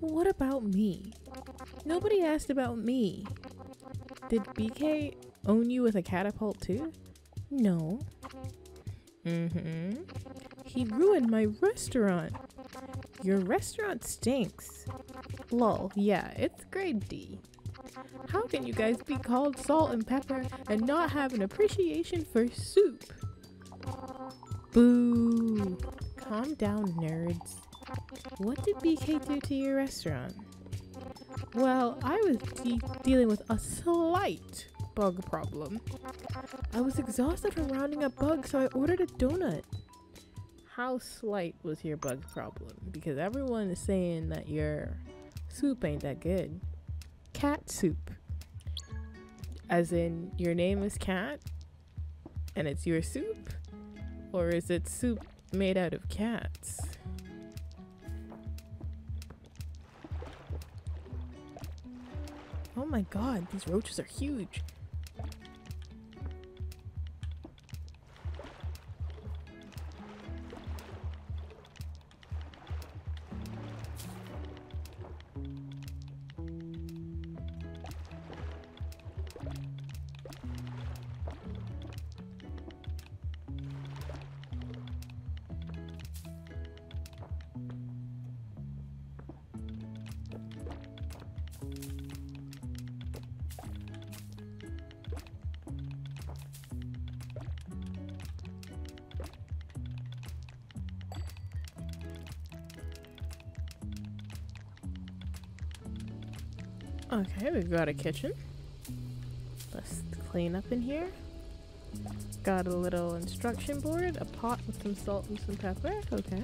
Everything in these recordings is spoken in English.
What about me? Nobody asked about me. Did BK own you with a catapult too? No. Mm-hmm. He ruined my restaurant. Your restaurant stinks. Lol, yeah, it's grade D. How can you guys be called salt and pepper and not have an appreciation for soup? Boo! Calm down, nerds. What did BK do to your restaurant? Well, I was de dealing with a slight bug problem. I was exhausted from rounding up bugs, so I ordered a donut. How slight was your bug problem? Because everyone is saying that your soup ain't that good. Cat soup. As in, your name is Cat and it's your soup? Or is it soup made out of cats? Oh my god, these roaches are huge. Okay, we've got a kitchen. Let's clean up in here. Got a little instruction board, a pot with some salt and some pepper. Okay.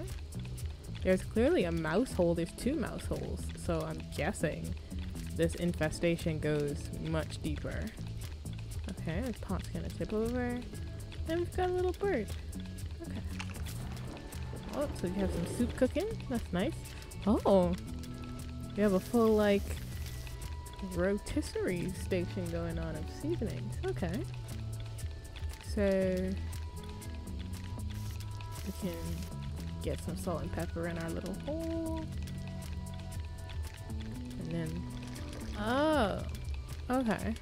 There's clearly a mouse hole. There's two mouse holes. So I'm guessing this infestation goes much deeper. Okay, the pot's gonna tip over. And we've got a little bird. Okay. Oh, so we have some soup cooking. That's nice. Oh, we have a full like rotisserie station going on of seasonings. Okay. So we can get some salt and pepper in our little hole. And then, oh, okay.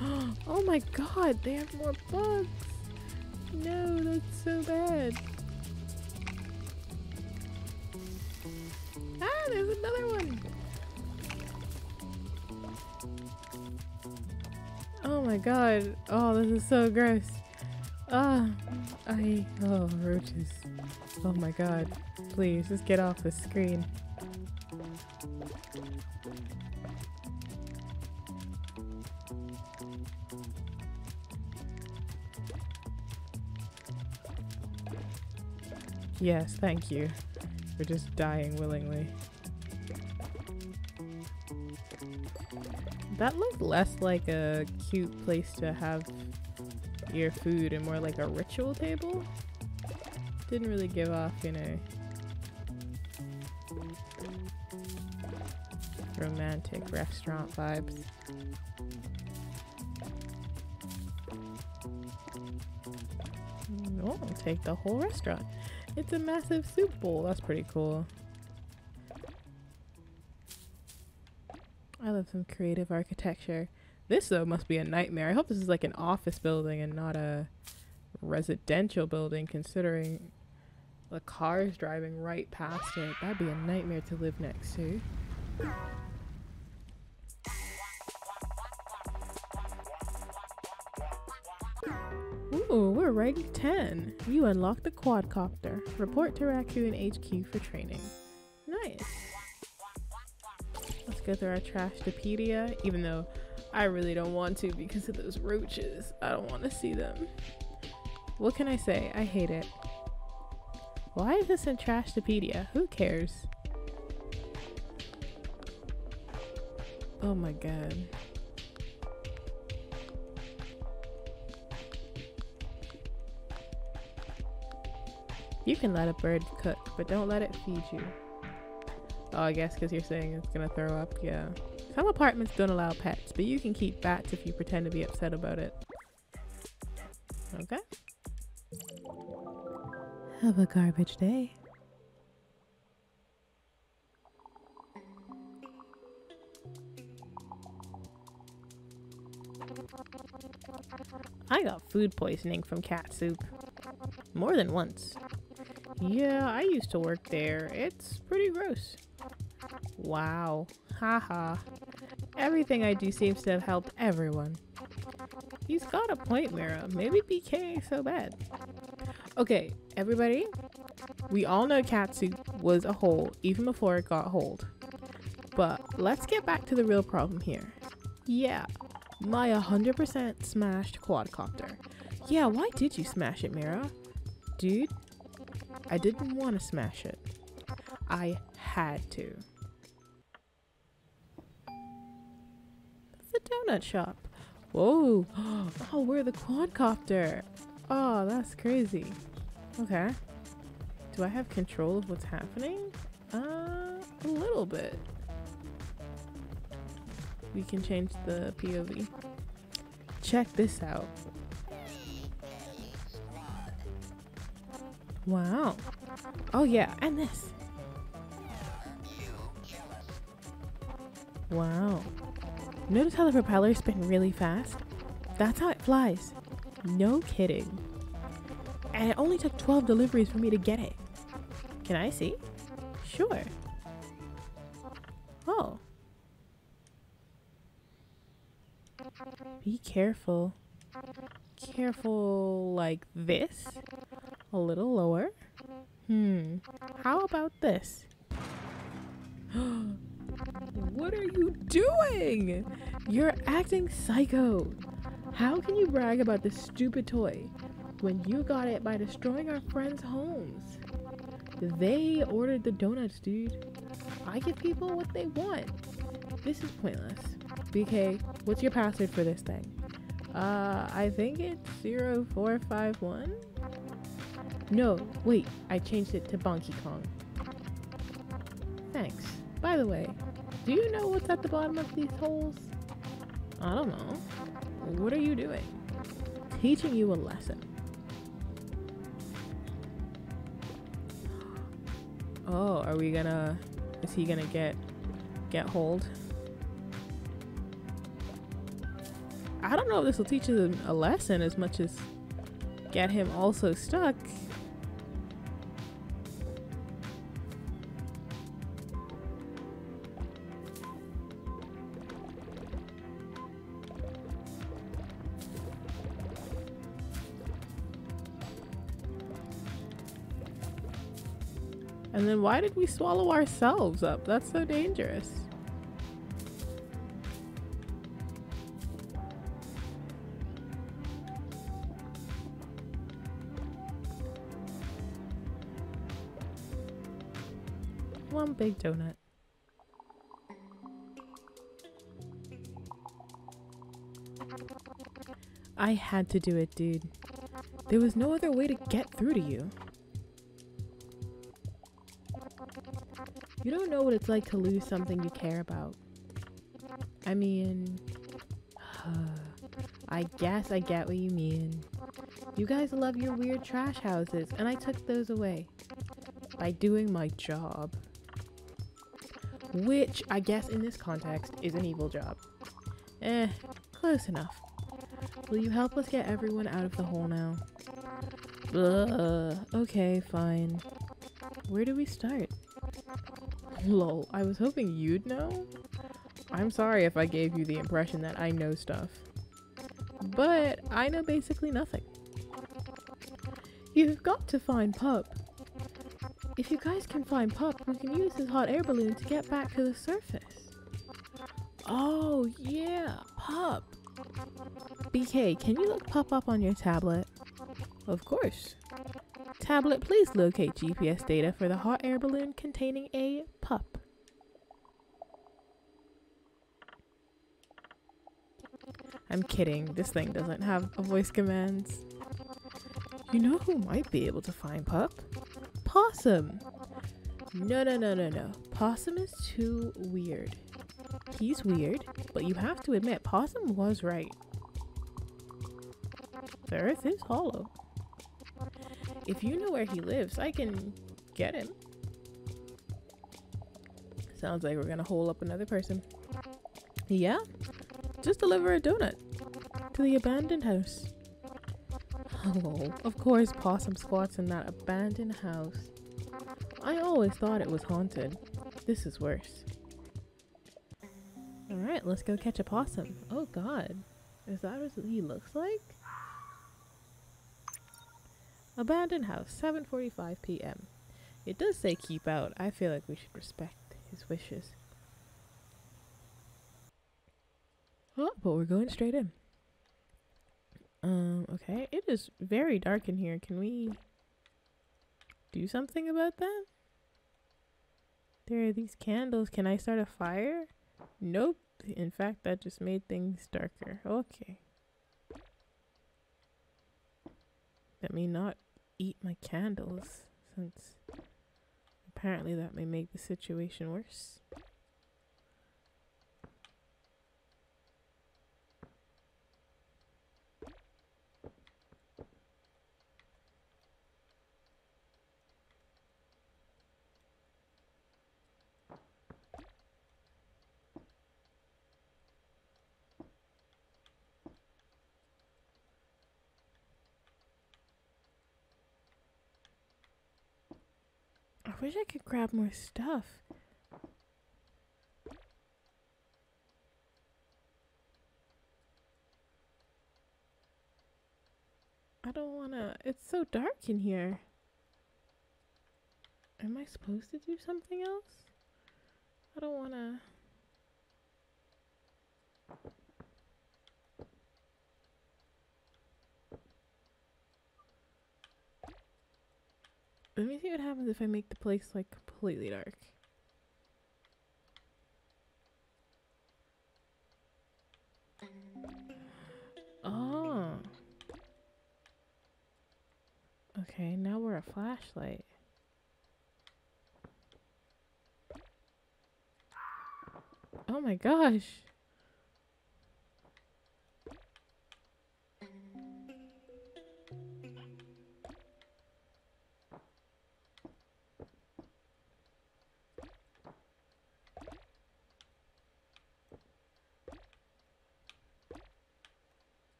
Oh my god, they have more bugs. No, that's so bad. There's another one. Oh my god. Oh, this is so gross. Ah, I, oh, roaches. Oh my god. Please, just get off the screen. Yes, thank you. We're just dying willingly. That looked less like a cute place to have your food and more like a ritual table. Didn't really give off, you know, romantic restaurant vibes. Oh, take the whole restaurant. It's a massive soup bowl. That's pretty cool. Some creative architecture. This though must be a nightmare. I hope this is like an office building and not a residential building considering the cars driving right past it. That'd be a nightmare to live next to. Ooh, we're rank 10. You unlock the quadcopter. Report to Raccoon HQ for training. Nice. Go through our Trashopedia, even though I really don't want to because of those roaches. I don't want to see them. What can I say? I hate it. Why is this in Trashopedia? Who cares? Oh my god. You can let a bird cook, but don't let it feed you. Oh, I guess because you're saying it's gonna throw up. Yeah. Some apartments don't allow pets, but you can keep bats if you pretend to be upset about it. Okay. Have a garbage day. I got food poisoning from cat soup. More than once. Yeah, I used to work there. It's pretty gross. Wow. Haha. Everything I do seems to have helped everyone. He's got a point, Mira. Maybe BK ain't so bad. Okay, everybody. We all know cat soup was a hole even before it got hold. But let's get back to the real problem here. Yeah, my 100% smashed quadcopter. Yeah, why did you smash it, Mira? Dude, I didn't want to smash it. I had to. Donut shop. Whoa. Oh, we're the quadcopter. Oh, that's crazy. Okay. Do I have control of what's happening? Uh, a little bit we can change the POV. Check this out. Wow. Oh yeah, and this. Wow. Notice how the propellers spin really fast? That's how it flies. No kidding. And it only took 12 deliveries for me to get it. Can I see? Sure. Oh. Be careful. Careful like this. A little lower. Hmm. How about this? what are you doing? You're acting psycho. How can you brag about this stupid toy when you got it by destroying our friends' homes? They ordered the donuts, dude. I give people what they want. This is pointless. BK, what's your password for this thing? Uh, I think it's 0451? No, wait, I changed it to Bonky Kong. Thanks. By the way, do you know what's at the bottom of these holes? I don't know. What are you doing? Teaching you a lesson. Oh, are we gonna... Is he gonna get... Get hold? I don't know if this will teach him a lesson as much as get him also stuck. Why did we swallow ourselves up? That's so dangerous. One big donut. I had to do it, dude. There was no other way to get through to you. You don't know what it's like to lose something you care about. I mean, I guess I get what you mean. You guys love your weird trash houses, and I took those away by doing my job which I guess in this context is an evil job. Eh, close enough. Will you help us get everyone out of the hole now? Ugh, okay, fine. Where do we start? Lol, I was hoping you'd know? I'm sorry if I gave you the impression that I know stuff. But I know basically nothing. You've got to find Pup. If you guys can find Pup, we can use his hot air balloon to get back to the surface. Oh, yeah, Pup. BK, can you look Pup up on your tablet? Of course. Tablet, please locate GPS data for the hot air balloon containing a pup. I'm kidding, this thing doesn't have a voice commands. You know who might be able to find Pup? Possum. No, no, no, no, no. Possum is too weird. He's weird, but you have to admit, Possum was right. The earth is hollow. If you know where he lives, I can get him. Sounds like we're gonna hole up another person. Yeah? Just deliver a donut to the abandoned house. Oh, of course Possum squats in that abandoned house. I always thought it was haunted. This is worse. Alright, let's go catch a possum. Oh god. Is that what he looks like? Abandoned house, 7.45 p.m. It does say keep out. I feel like we should respect his wishes. Oh, but we're going straight in. Um, okay. It is very dark in here. Can we do something about that? There are these candles. Can I start a fire? Nope. In fact, that just made things darker. Okay. Let me not eat my candles, since apparently that may make the situation worse. Wish I could grab more stuff. I don't wanna. It's so dark in here. Am I supposed to do something else? I don't wanna. Let me see what happens if I make the place like completely dark. Oh. Okay, now we're a flashlight. Oh my gosh.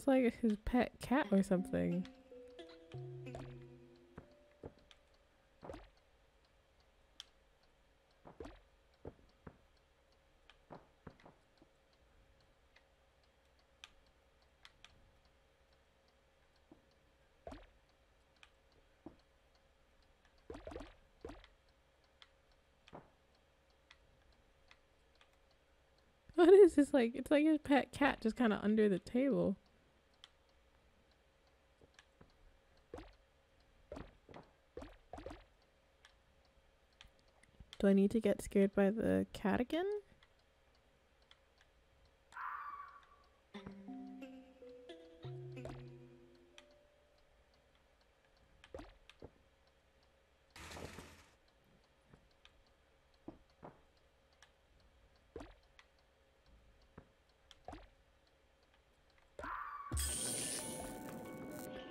It's like his pet cat or something. What is this like? It's like his pet cat just kind of under the table. Do I need to get scared by the cat again?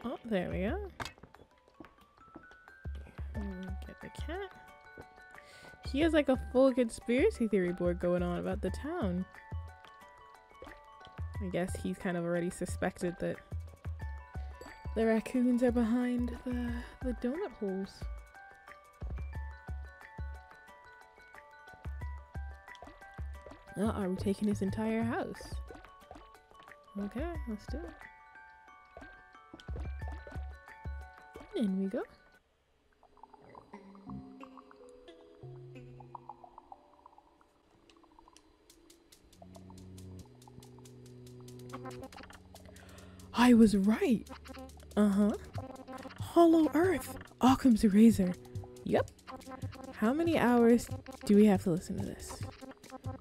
Oh, there we go. Get the cat. He has like a full conspiracy theory board going on about the town. I guess he's kind of already suspected that the raccoons are behind the, the donut holes. Oh, are we taking his entire house? Okay, let's do it. In we go. I was right. Uh huh. Hollow Earth. Occam's Razor. Yep. How many hours do we have to listen to this?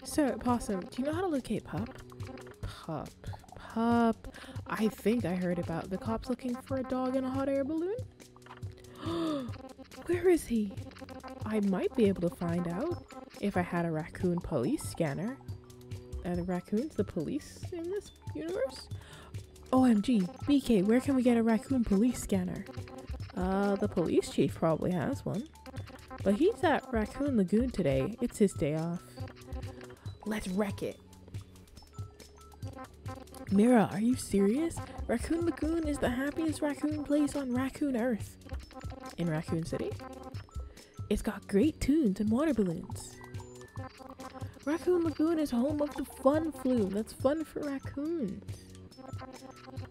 Sir, Possum, do you know how to locate Pup? Pup. Pup. I think I heard about the cops looking for a dog in a hot air balloon. Where is he? I might be able to find out if I had a raccoon police scanner. Are the raccoons the police in this universe? OMG, BK, where can we get a raccoon police scanner? Uh, the police chief probably has one. But he's at Raccoon Lagoon today. It's his day off. Let's wreck it. Mira, are you serious? Raccoon Lagoon is the happiest raccoon place on Raccoon Earth. In Raccoon City? It's got great tunes and water balloons. Raccoon Lagoon is home of the Fun Flume. That's fun for raccoons.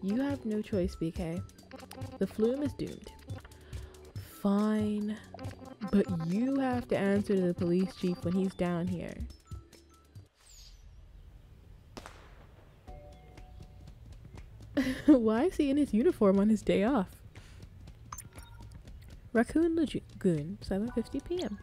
You have no choice, BK. The flume is doomed. Fine. But you have to answer to the police chief when he's down here. Why is he in his uniform on his day off? Raccoon Lagoon, 7.50 p.m.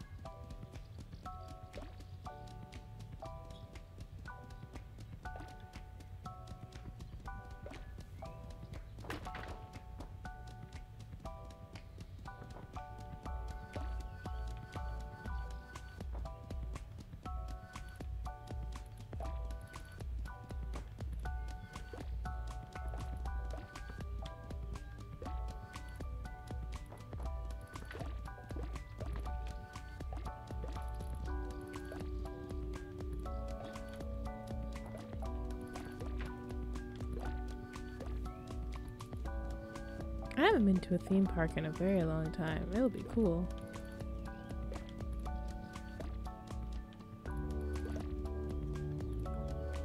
to a theme park in a very long time. It'll be cool.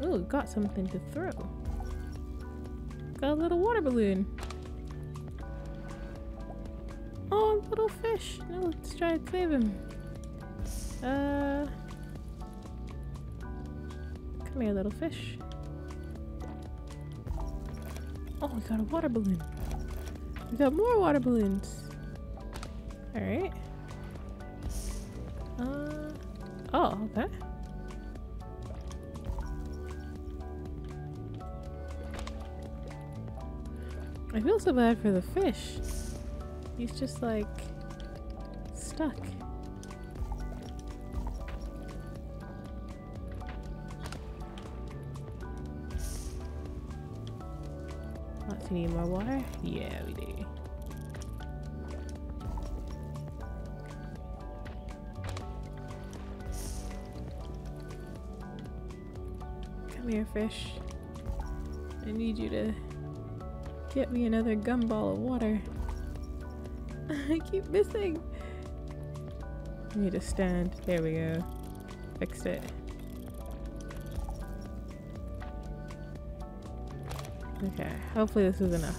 Ooh, got something to throw. Got a little water balloon. Oh, little fish. Now let's try to save him. Uh, come here, little fish. Oh, we got a water balloon. We got more water balloons. Alright. Uh, oh, okay. I feel so bad for the fish. He's just like stuck. Lots you need more water? Yeah, we do. Come here, fish. I need you to get me another gumball of water. I keep missing. I need to stand. There we go. Fixed it. Okay, hopefully this is enough.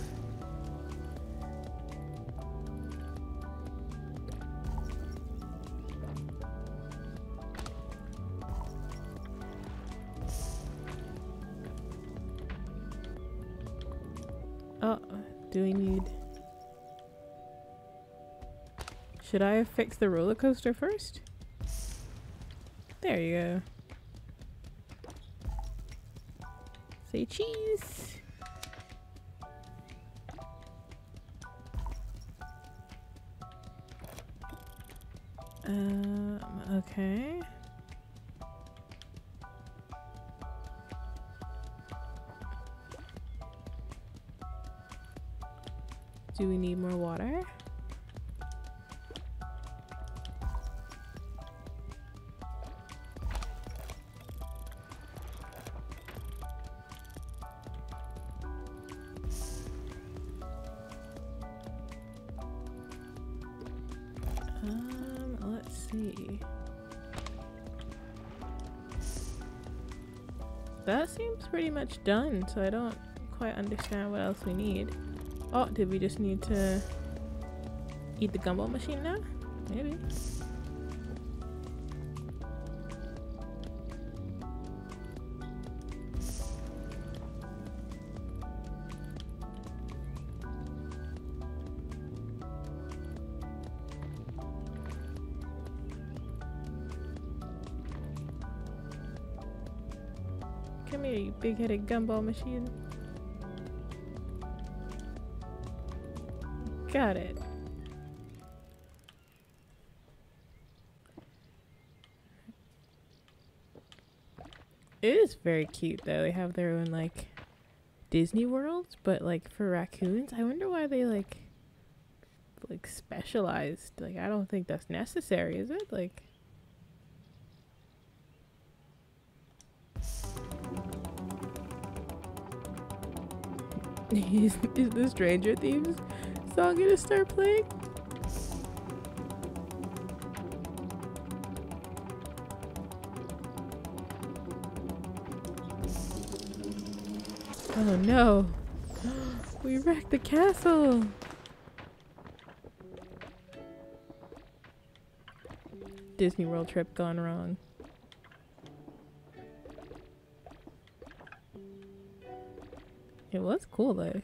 Oh, do we need... Should I fix the roller coaster first? There you go. Say cheese. Um, okay. Do we need more water? Pretty much done, so I don't quite understand what else we need. Oh, did we just need to eat the gumball machine now? Maybe. Big-headed gumball machine. Got it. It is very cute though. They have their own like Disney worlds, but like for raccoons, I wonder why they like like specialized. Like I don't think that's necessary, is it? Like is, is the Stranger Things song gonna start playing? Oh no. We wrecked the castle. Disney World trip gone wrong. It was cool though.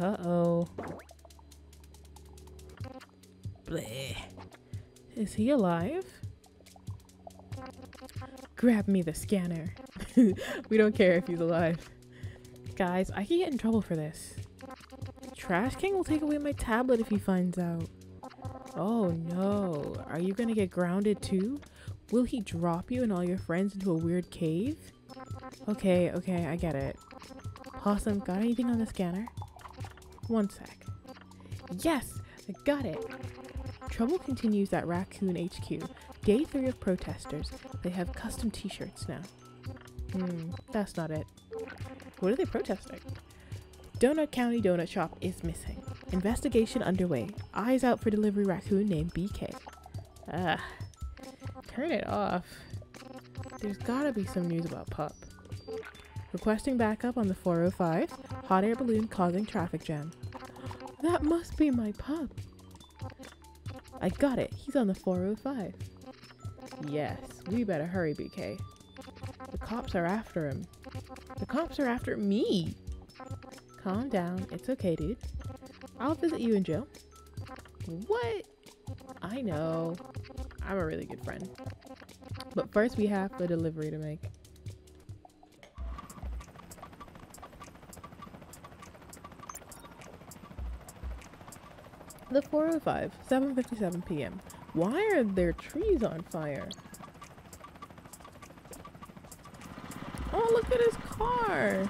Uh-oh. Bleh. Is he alive? Grab me the scanner. we don't care if he's alive. Guys, I can get in trouble for this. Trash King will take away my tablet if he finds out. Oh no. Are you gonna get grounded too? Will he drop you and all your friends into a weird cave? Okay, okay, I get it. Possum, got anything on the scanner? One sec. Yes, I got it. Trouble continues at Raccoon HQ. Day three of protesters. They have custom t-shirts now. Hmm, that's not it. What are they protesting? Donut County Donut Shop is missing. Investigation underway. Eyes out for delivery raccoon named BK. Ah, turn it off. There's gotta be some news about Pup. Requesting backup on the 405. Hot air balloon causing traffic jam. That must be my pup. I got it. He's on the 405. Yes, we better hurry, BK. The cops are after him. The cops are after me. Calm down. It's okay, dude. I'll visit you and Joe. What? I know. I'm a really good friend. But first we have the delivery to make. The 405, 7.57 p.m. Why are there trees on fire? Oh, look at his car.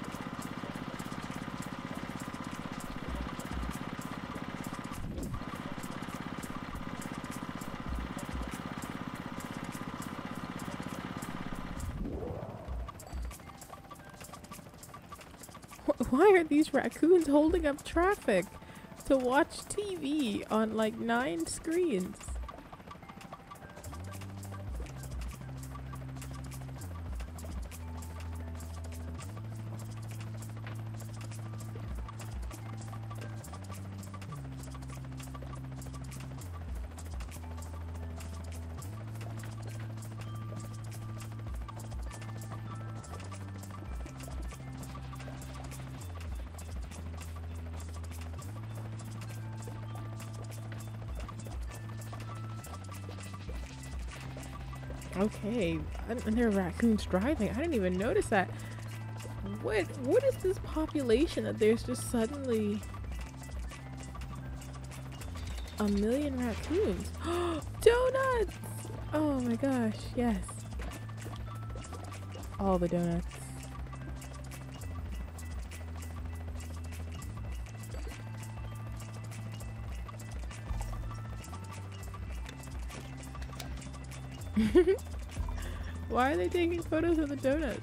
Why are these raccoons holding up traffic to watch TV on like nine screens? Okay, and there are raccoons driving. I didn't even notice that. What what is this population that there's just suddenly a million raccoons? donuts! Oh my gosh, yes. All the donuts. Why are they taking photos of the donuts?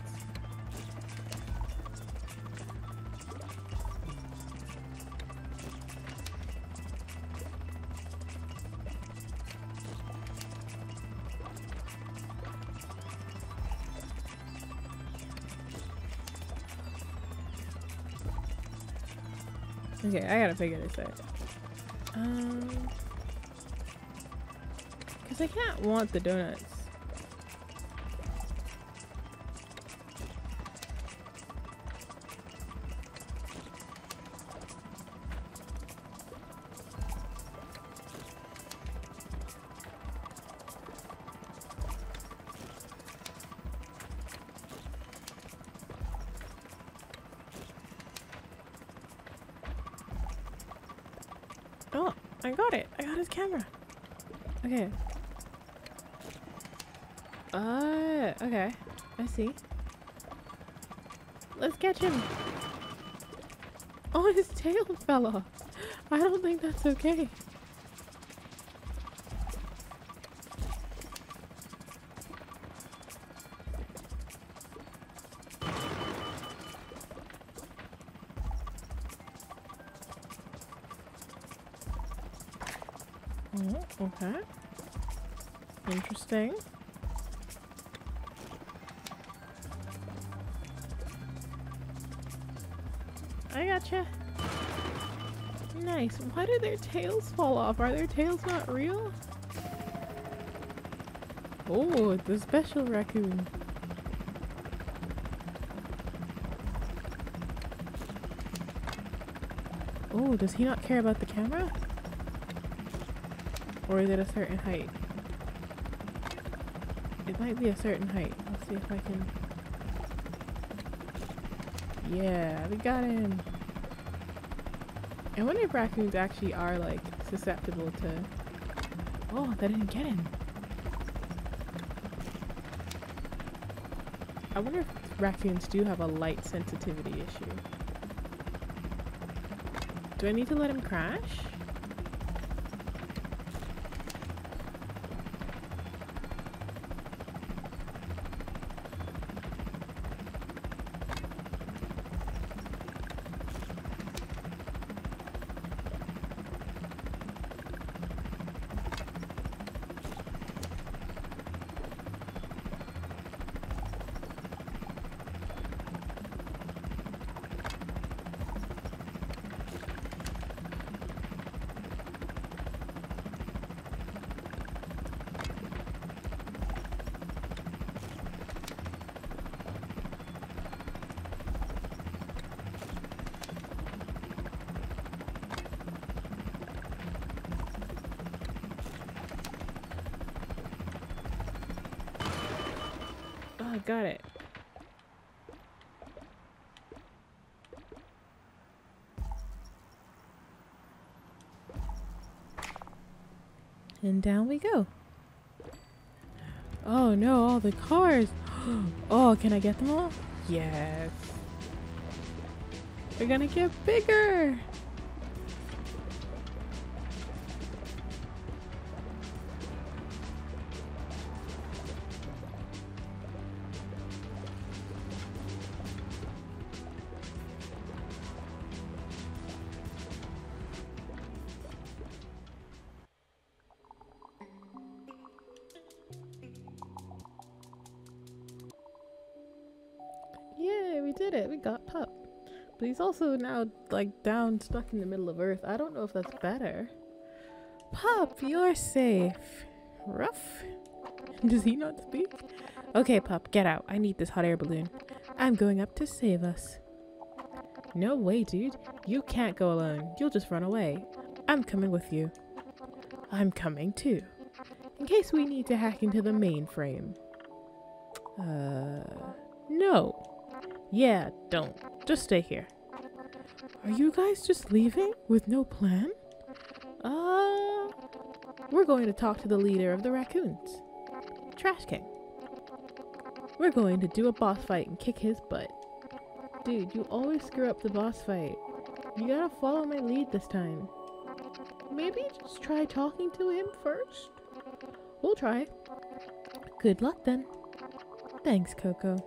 Okay, I gotta figure this out. Um, because I can't want the donuts. I see. Let's catch him. Oh, his tail fell off. I don't think that's okay. Oh, okay. Interesting. Gotcha. Nice. Why do their tails fall off? Are their tails not real? Oh, the special raccoon. Oh, does he not care about the camera? Or is it a certain height? It might be a certain height. Let's see if I can... Yeah, we got him! I wonder if raccoons actually are, like, susceptible to... Oh, that didn't get him! I wonder if raccoons do have a light sensitivity issue. Do I need to let him crash? Oh, got it. And down we go. Oh no, all the cars. Oh, can I get them all? Yes. They're gonna get bigger. He's also now like down, stuck in the middle of Earth. I don't know if that's better. Pup, you're safe. Rough. Does he not speak? Okay, Pup, get out. I need this hot air balloon. I'm going up to save us. No way, dude. You can't go alone. You'll just run away. I'm coming with you. I'm coming too. In case we need to hack into the mainframe. Uh, no. Yeah, don't. Just stay here. Are you guys just leaving with no plan? Uh, we're going to talk to the leader of the raccoons, Trash King. We're going to do a boss fight and kick his butt. Dude, you always screw up the boss fight. You gotta follow my lead this time. Maybe just try talking to him first? We'll try. Good luck then. Thanks, Coco.